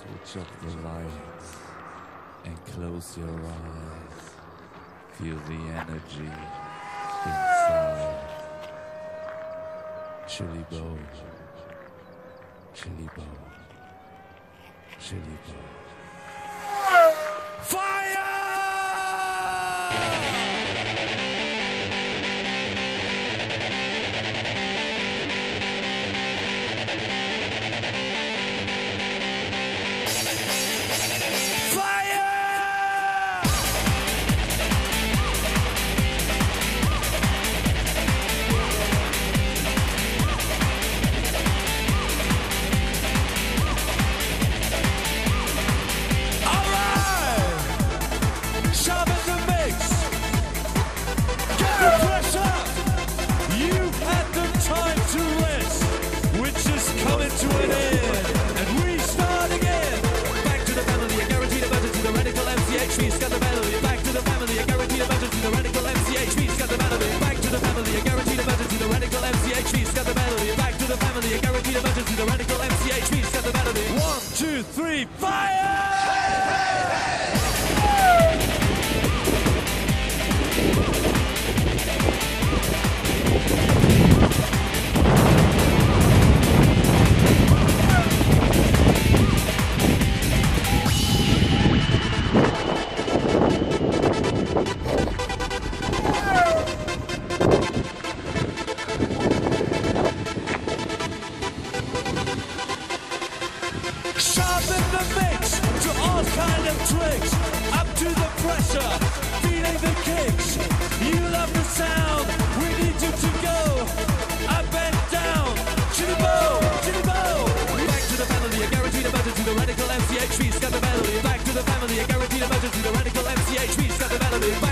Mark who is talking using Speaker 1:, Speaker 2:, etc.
Speaker 1: Switch off the lights and close your eyes. Feel the energy inside. Chili bowl, chili bowl, chili bowl. Fire! Fire! The radical MCH, we got the melody. One, two, three, fire! All kind of tricks. Up to the pressure, feeling the kicks. You love the sound, we need you to go. Up and down, chitty bow, chitty bow. Back to the family, a guaranteed emergency. The radical MCH, we got the melody. Back to the family, a guaranteed emergency. The radical MCH, we got the melody. Back